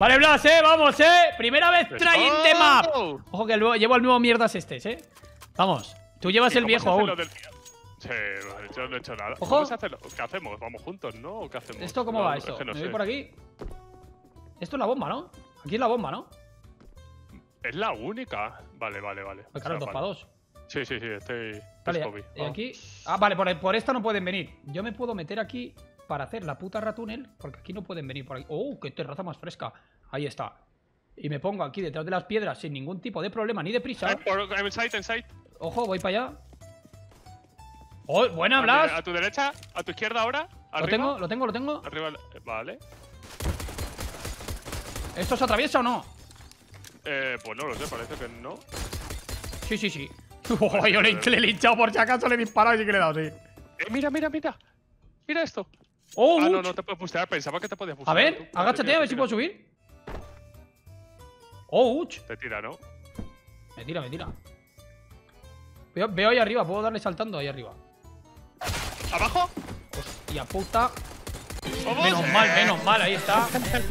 Vale, Blas, eh, vamos, eh. Primera vez Let's trying the map. Ojo que luego llevo el nuevo mierdas este, eh. Vamos. Tú llevas ¿Y el viejo aún. del- Sí, vale, yo no he hecho nada. Ojo. ¿Cómo se hace lo- ¿Qué hacemos? ¿Vamos juntos, no? ¿O qué hacemos? ¿Esto cómo No, va es esto? que no Me sé. voy por aquí. Esto es la bomba, ¿no? Aquí es la bomba, ¿no? Es la única. Vale, vale, vale. Pues claro, O sea, dos para dos. Sí, sí, sí, estoy. Vale, aquí. Ah, vale, por, por esta no pueden venir. Yo me puedo meter aquí para hacer la puta ratúnel, porque aquí no pueden venir por aquí. ¡Oh, qué terraza más fresca! Ahí está. Y me pongo aquí detrás de las piedras sin ningún tipo de problema ni de prisa. Site, en site. Ojo, voy para allá. ¡Oh, buena, Blas! a tu derecha, a tu izquierda ahora. Lo tengo, lo tengo, lo tengo. Arriba. Vale. ¿Esto se atraviesa o no? Eh, pues no lo sé, parece que no. Sí, sí, sí. Oh, yo le, le he linchado por si acaso, le he disparado y sí que le he dado, sí. Eh, mira, mira, mira. Mira esto. ¡Oh, ah, no, no te puedes bustear. Pensaba que te podías A bustear. ver, tú. Agáchate a ver si puedo subir. ¡Oh, uch! Te tira, ¿no? Me tira, me tira. Veo, veo ahí arriba, puedo darle saltando ahí arriba. ¿Abajo? Hostia puta. Menos Eh. mal, menos mal, ahí está.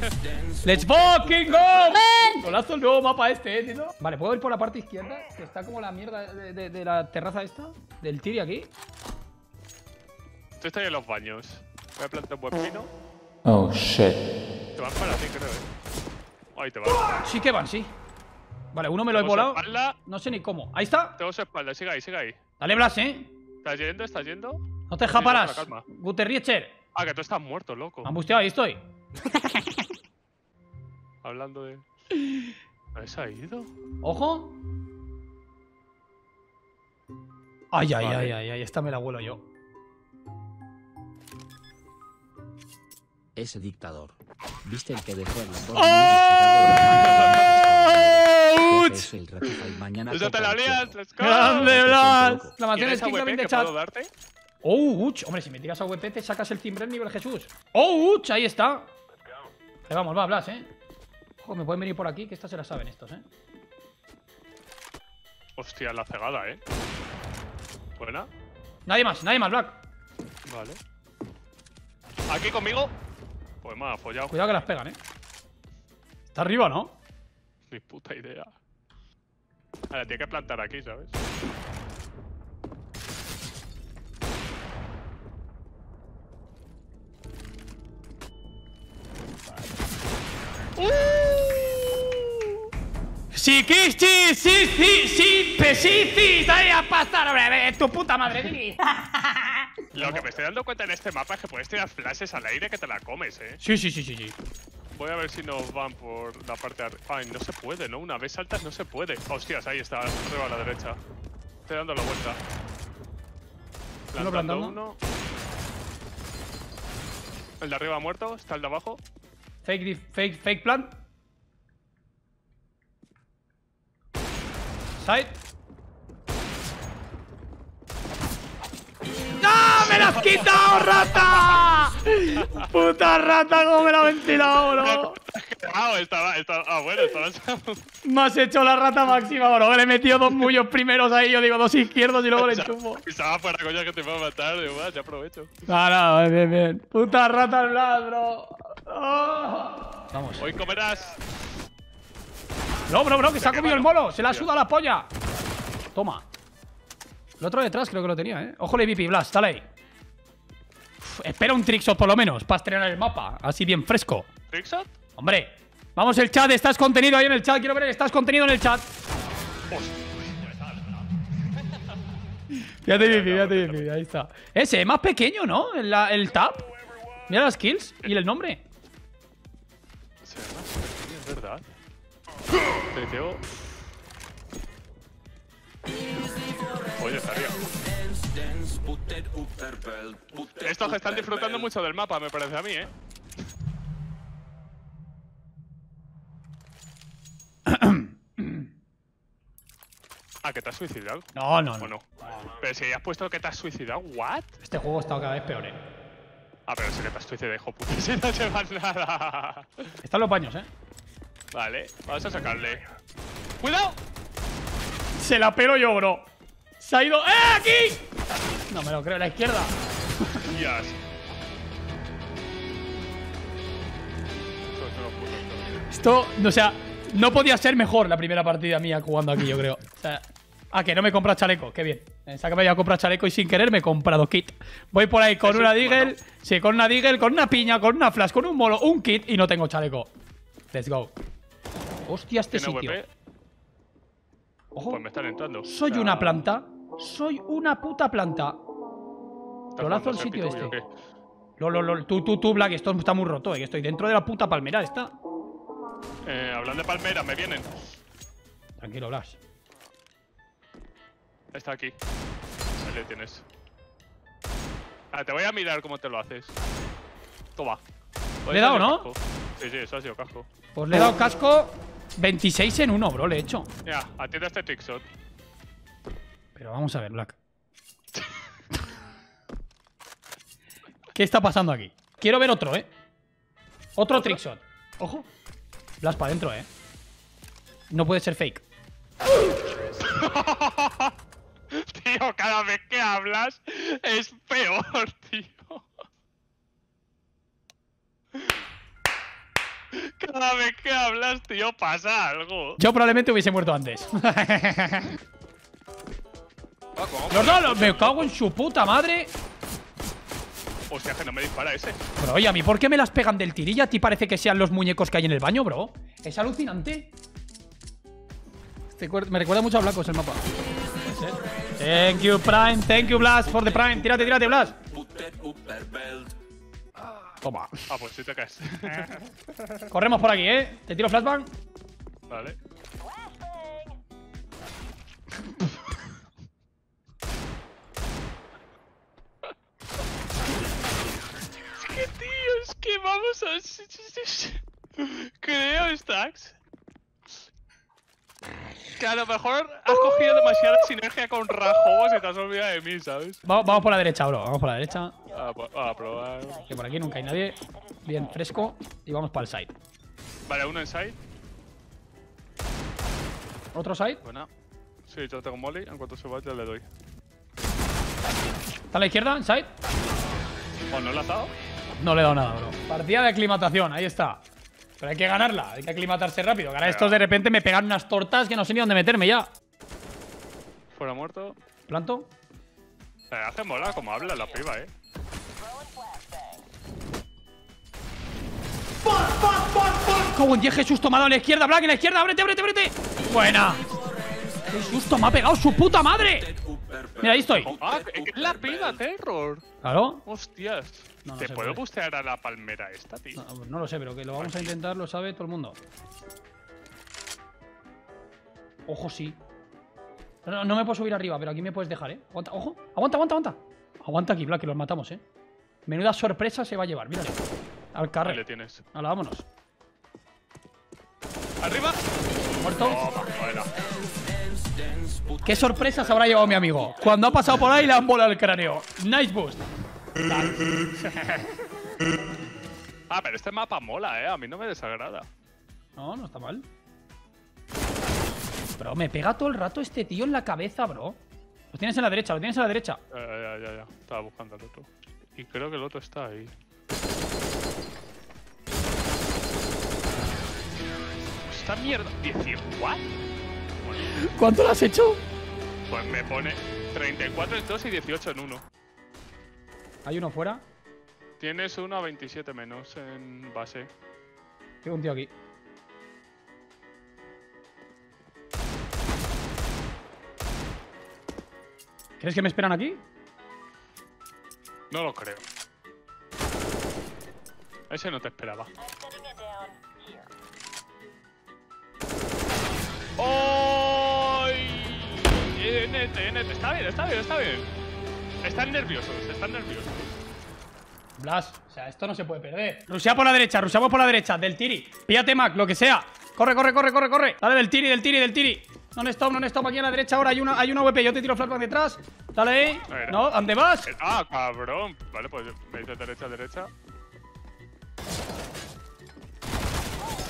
¡Let's fucking go! Golazo el nuevo mapa este, eh, tío. Vale, ¿puedo ir por la parte izquierda? Que está como la mierda de, de- de la terraza esta. Del tiri aquí. Tú estás en los baños. Voy a plantar un buen pino. Oh shit. Te van para ti, creo, eh. Ahí te va. Sí que van, sí. Vale, uno me lo he volado. espalda. No sé ni cómo. Ahí está. Tengo su espalda. Sigue ahí, sigue ahí. Dale, Blas, eh. ¿Estás yendo? ¿Estás yendo? No te calma. Guterriecher. Ah, que tú estás muerto, loco. Me han busteado, ahí estoy. Hablando de. ¿Habéis ido? Ojo. Ay, ay, Vale. ay, ay, ay. Esta me la vuelo yo. Ese dictador. ¿Viste el que dejó el ¡Oh! Es el Ratify mañana ¡Eso te la lías! ¡Let's go! ¡Grande, Blas! La mansión ¿Tienes es King de chat. puedo darte? ¡Oh, uch! Hombre, si me tiras a WP te sacas el timbre nivel Jesús. ¡Oh, uch! Ahí está. Ahí vamos, va, Blas, ¿eh? Ojo, me pueden venir por aquí, que estas se las saben estos, ¿eh? Hostia, la cegada, eh. Buena. Nadie más, nadie más, Black. Vale. ¿Aquí conmigo? Pues me ha follado. Cuidado que las pegan, ¿eh? Está arriba, ¿no? Ni puta idea. Ahora, tiene que plantar aquí, ¿sabes? Sí, sí, sí, sí, sí, sí, sí, sí, sí, a pasar, hombre, tu puta madre, Dini. Lo que me estoy dando cuenta en este mapa es que puedes tirar flashes al aire que te la comes, eh. Sí, sí, sí, sí, sí. Voy a ver si nos van por la parte de arriba. Ay, no se puede, ¿no? Una vez saltas no se puede. Hostias, ahí está, arriba a la derecha. Estoy dando la vuelta. Uno plantando. uno. El de arriba ha muerto, está el de abajo. Fake, fake, fake plan. Side. ¡Me la has quitado, rata! ¡Puta rata, cómo me la ha ventilado, bro! Ah, estaba, estaba, ah, bueno, estaba. Me has hecho la rata máxima, bro. Le he metido dos mullos primeros ahí, yo digo dos izquierdos y luego le enchufo. Estaba fuera, coña, que te iba a matar. Digo, va, ya aprovecho. No, no, bien, bien. Puta rata al bro. Oh. Vamos. Hoy comerás. No, bro, bro, que se ha comido el molo. Se le ha sudado la polla. Toma. El otro detrás creo que lo tenía, ¿eh? Ojo, VP Blast, dale ahí. Espera un trickshot por lo menos para estrenar el mapa. Así bien fresco. ¿Trickshot? Hombre. Vamos, el chat. Estás contenido ahí en el chat. Quiero ver, estás contenido en el chat. Fíjate, VP, fíjate, VP. Ahí está. Ese, más pequeño, ¿no? El, el tab. Mira las kills y el nombre. Se llama así, es verdad. Triteo. Oye, estaría. Estos están disfrutando mucho del mapa, me parece a mí, ¿eh? ah, que te has suicidado. No, no, ¿O no. no? Pero si has puesto que te has suicidado, ¿what? Este juego está cada vez peor, ¿eh? Ah, pero si que te has suicidado, hijo puta, si no llevas nada. Están los baños, ¿eh? Vale, vamos a sacarle. ¡Cuidado! Se la pelo yo, bro. Se ha ido. ¡Eh, aquí! No me lo creo, la izquierda. Esto, o sea, no podía ser mejor la primera partida mía jugando aquí, yo creo. O sea, ah, que no me compras chaleco, qué bien. Pensaba que me iba a comprar chaleco y sin querer me he comprado kit. Voy por ahí con una Deagle, bueno. sí, con una Deagle, con una piña, con una flash, con un molo, un kit y no tengo chaleco. Let's go. Hostia, este sitio. VP. Ojo. Pues me están entrando. Soy una planta. Soy una puta planta. ¿estás Lolazo el sitio este. Lol, lol, lol. Tú, tú, tú, Black, esto está muy roto, eh. Estoy dentro de la puta palmera esta. Eh, hablando de palmera, me vienen. Tranquilo, Blas. Está aquí. Ahí le tienes. Ah, te voy a mirar cómo te lo haces. Toma. ¿Le he dado, no? casco. Sí, sí, eso ha sido casco. Pues le he dado casco 26 en 1, bro, le he hecho. Mira, atiende este trickshot. Pero vamos a ver, Black. ¿Qué está pasando aquí? Quiero ver otro, ¿eh? Otro trickshot. Ojo. Blas para adentro, ¿eh? No puede ser fake. Tío, cada vez que hablas es peor, tío. Cada vez que hablas, tío, pasa algo. Yo probablemente hubiese muerto antes. Los dos, los- me cago en su puta madre. Hostia, que no me dispara ese. Bro, oye, ¿a mí por qué me las pegan del tirilla? ¿A ti parece que sean los muñecos que hay en el baño, bro? Es alucinante. Este me recuerda mucho a Blackos el mapa. Thank you, Prime. Thank you, Blast, for the Prime. Tírate, tírate, Blast. Toma. Ah, pues sí te caes. Corremos por aquí, ¿eh? Te tiro flashbang. vale. Que, tío, es que vamos a. Creo, Stacks. Que a lo mejor has cogido demasiada sinergia con Rajobos y te has olvidado de mí, ¿sabes? Va- vamos por la derecha, bro. Vamos por la derecha. A, a probar. Que por aquí nunca hay nadie. Bien fresco. Y vamos para el side. Vale, uno en side. ¿Otro side? Buena. Sí, yo tengo molly. En cuanto se vaya, le doy. ¿Está a la izquierda? ¿En side? ¿O no le has dado? No le he dado nada, bro. Partida de aclimatación, ahí está. Pero hay que ganarla, hay que aclimatarse rápido. Que ahora estos de repente me pegan unas tortas que no sé ni dónde meterme ya. Fuera muerto. ¿Planto? Eh, hace mola como habla la piba, eh. ¡Cómo en 10 Jesús tomado a la izquierda! ¡Black en la izquierda! ¡Ábrete, ábrete, ábrete! ¡Buena! ¡Qué susto me ha pegado su puta madre! Mira, ahí estoy. Ah, que es la piba, Terror. ¿Claro? Hostias. No, no ¿Te puedo puede. bustear a la palmera esta, tío? No, no lo sé, pero que lo vamos a intentar, lo sabe todo el mundo. Ojo, sí. No, no, me puedo subir arriba, pero aquí me puedes dejar, ¿eh? Aguanta, ojo. Aguanta, aguanta, aguanta. Aguanta aquí, Black, que los matamos, ¿eh? Menuda sorpresa se va a llevar, mírale. Al Ahí le carrer. tienes. Hala, vámonos. ¡Arriba! Muerto. ¿Qué sorpresa se habrá llevado mi amigo? Cuando ha pasado por ahí le han volado el cráneo. Nice boost. Ah, pero este mapa mola, eh. A mí no me desagrada. No, no está mal. Bro, me pega todo el rato este tío en la cabeza, bro. Lo tienes en la derecha, lo tienes en la derecha. Ya, ya, ya, ya. Estaba buscando al otro. Y creo que el otro está ahí. Esta mierda. ¿18? ¿What? ¿Cuánto lo has hecho? pues me pone 34 en 2 y 18 en 1. Hay uno fuera. Tienes uno a 27 menos en base. Tengo un tío aquí. ¿Crees que me esperan aquí? No lo creo. Ese no te esperaba. Está bien, está bien, está bien. Están nerviosos, están nerviosos. Blas, o sea, esto no se puede perder. Rusea por la derecha, ruseamos por la derecha, del tiri. Píllate Mac, lo que sea. Corre, corre, corre, corre, corre. Dale del tiri, del tiri, del tiri. Non stop, non stop. Aquí a la derecha ahora hay una, hay una VP. Yo te tiro flashback detrás. Dale ahí. No, ¿dónde vas? Eh, Ah, cabrón. Vale, pues me dice derecha, derecha.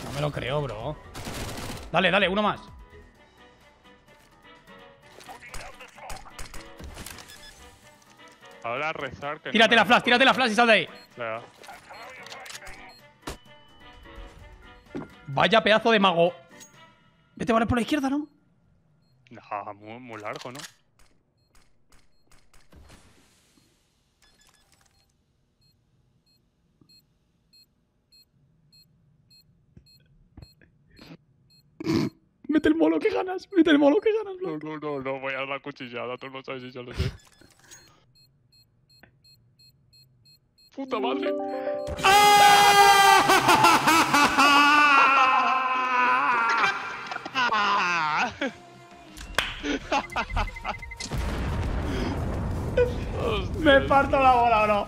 No me lo creo, bro. Dale, dale, uno más. Ahora rezar que Tírate la flash, tírate la flash y sal de ahí. Ya. Vaya pedazo de mago. Vete vale por la izquierda, ¿no? No, muy, muy largo, ¿no? Mete el molo que ganas. Mete el molo que ganas, No, no, no, no, voy a dar la cuchillada, tú no sabes si yo lo sé. ¡Puta madre! Me parto la bola, bro.